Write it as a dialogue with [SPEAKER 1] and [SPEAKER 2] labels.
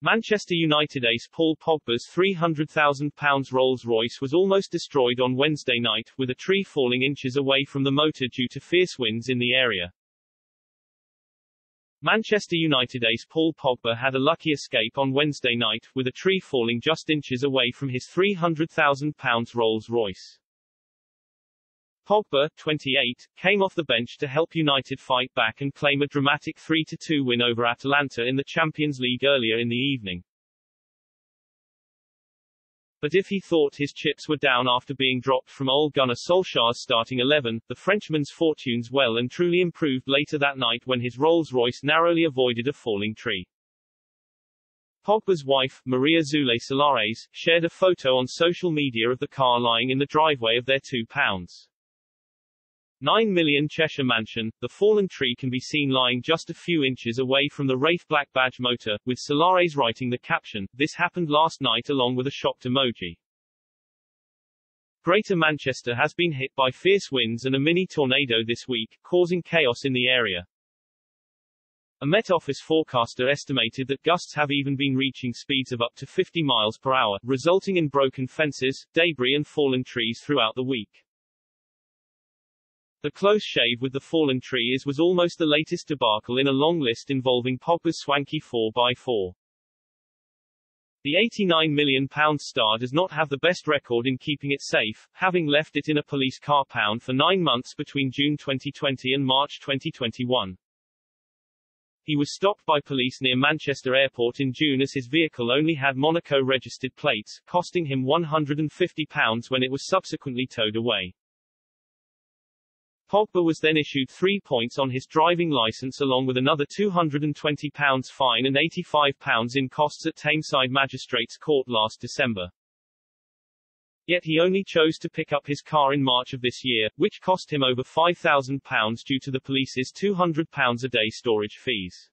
[SPEAKER 1] Manchester United ace Paul Pogba's £300,000 Rolls-Royce was almost destroyed on Wednesday night, with a tree falling inches away from the motor due to fierce winds in the area. Manchester United ace Paul Pogba had a lucky escape on Wednesday night, with a tree falling just inches away from his £300,000 Rolls-Royce. Pogba, 28, came off the bench to help United fight back and claim a dramatic 3-2 win over Atalanta in the Champions League earlier in the evening. But if he thought his chips were down after being dropped from Ole Gunnar Solskjaer's starting 11, the Frenchman's fortunes well and truly improved later that night when his Rolls-Royce narrowly avoided a falling tree. Pogba's wife, Maria Zulay Salaues, shared a photo on social media of the car lying in the driveway of their £2. 9 million Cheshire Mansion, the fallen tree can be seen lying just a few inches away from the Wraith Black Badge motor, with Salaues writing the caption, This happened last night along with a shocked emoji. Greater Manchester has been hit by fierce winds and a mini tornado this week, causing chaos in the area. A Met Office forecaster estimated that gusts have even been reaching speeds of up to 50 miles per hour, resulting in broken fences, debris and fallen trees throughout the week. The close shave with the fallen trees was almost the latest debacle in a long list involving Pogba's swanky 4x4. The £89 million star does not have the best record in keeping it safe, having left it in a police car pound for nine months between June 2020 and March 2021. He was stopped by police near Manchester Airport in June as his vehicle only had Monaco-registered plates, costing him £150 when it was subsequently towed away. Pogba was then issued three points on his driving licence along with another £220 fine and £85 in costs at Tameside Magistrates Court last December. Yet he only chose to pick up his car in March of this year, which cost him over £5,000 due to the police's £200 a day storage fees.